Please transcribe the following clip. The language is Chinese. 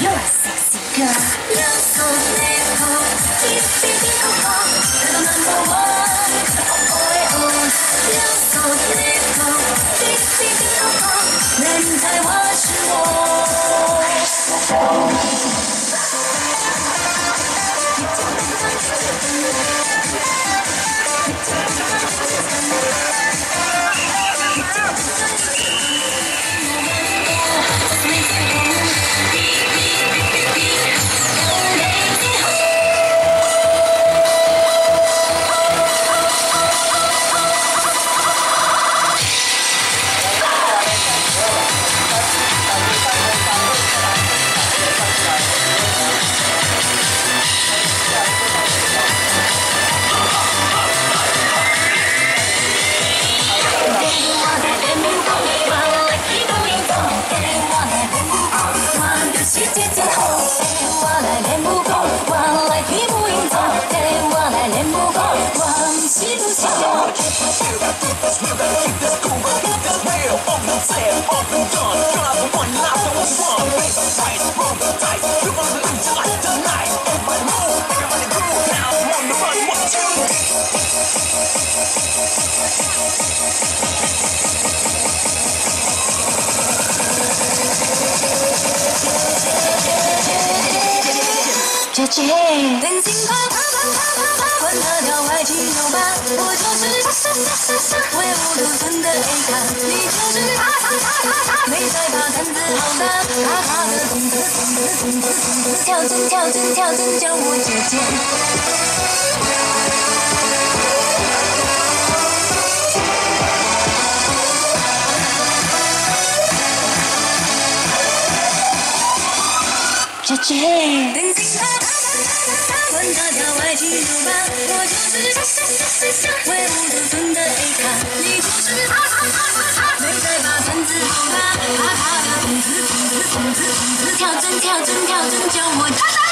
You're a sexy girl. 姐姐，等心花啪啪啪啪啪，管他叫爱情酒吧，我就是傻傻傻傻傻，唯我独尊的 A 咖，你就是他他他他他，没在怕胆子好大，他他的动次动次动次动次，跳针跳针跳针叫我姐姐。姐姐，管他叫爱情酒吧，我就是傻傻傻傻傻，唯我独尊的 A 咖，你就是他他他他他，没在怕胆子好大，他他的动次动次动次动次，跳针跳针跳针叫我。